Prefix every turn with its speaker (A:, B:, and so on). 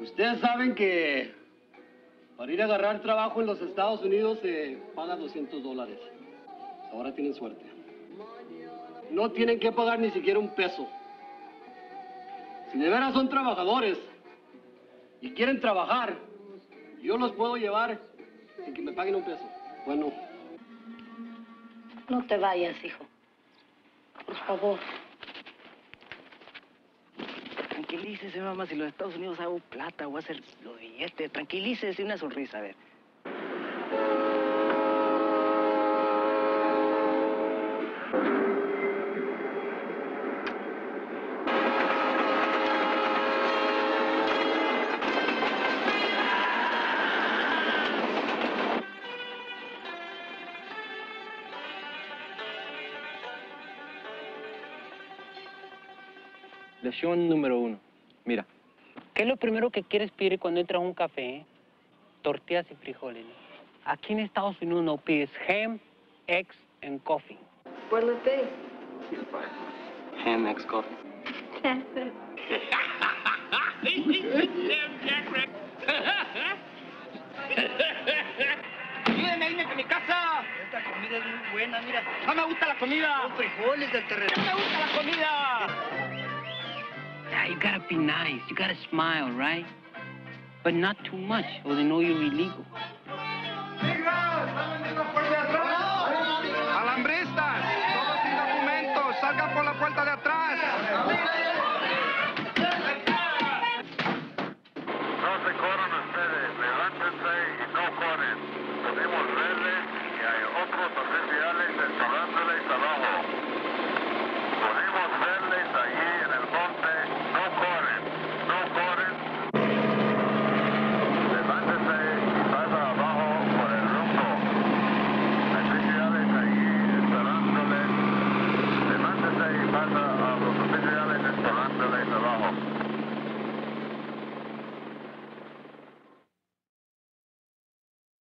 A: Ustedes saben que para ir a agarrar trabajo en los Estados Unidos se paga 200 dólares. Ahora tienen suerte. No tienen que pagar ni siquiera un peso. Si de veras son trabajadores y quieren trabajar, yo los puedo llevar sin que me paguen un peso. Bueno,
B: No te vayas, hijo. Por favor.
C: Tranquilícese, mamá. Si los Estados Unidos hago plata, voy a hacer los billetes. Tranquilícese, una sonrisa, a ver.
D: Lección número uno. Mira,
E: ¿Qué es lo primero que quieres pedir cuando entras a un café? eh? Tortillas y frijoles. ¿no? Aquí en Estados Unidos no pides ham, eggs and coffee.
B: What do they?
C: Ham, ex coffee.
F: Ayúdame a irme a mi casa.
C: Esta comida es muy buena, mira.
F: No me gusta la comida.
C: Los frijoles del terreno.
F: No me gusta la comida.
E: Yeah, you gotta be nice. You gotta smile, right? But not too much, or they know you're illegal.
F: Alambristas, todos sin documentos, salgan por la puerta de atrás.